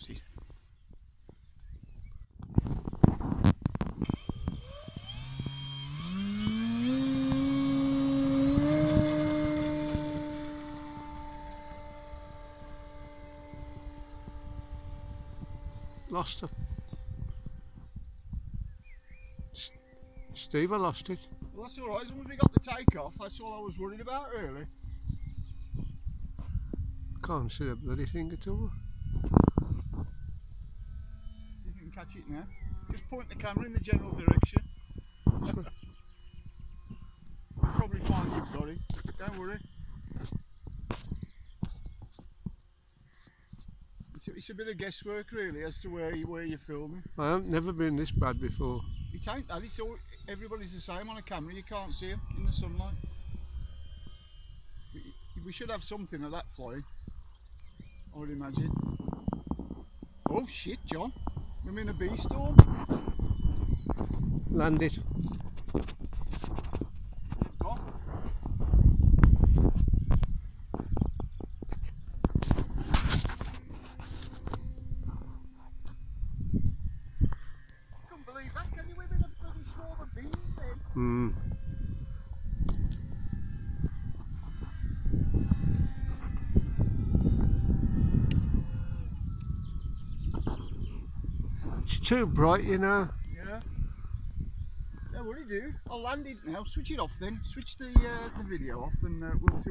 That's it. Lost her. S- Steve, I lost it. Well, that's alright, as long as we got the takeoff, that's all I was worried about, really. Can't see the bloody thing at all. See if you can catch it now. Just point the camera in the general direction. Probably find you've got it. Don't worry. It's a, it's a bit of guesswork, really, as to where you where you're filming. I haven't never been this bad before. It ain't that. It's all everybody's the same on a camera. You can't see them in the sunlight. We, we should have something of that flying. I would imagine. Oh shit, John! I'm in a bee storm. Land it. Gone. Couldn't believe that. Can you live in a bloody swarm of bees then? Hmm. It's too bright, you know. Yeah. Yeah, what do you do? I'll land it now. Switch it off then. Switch the uh, the video off and uh, we'll see.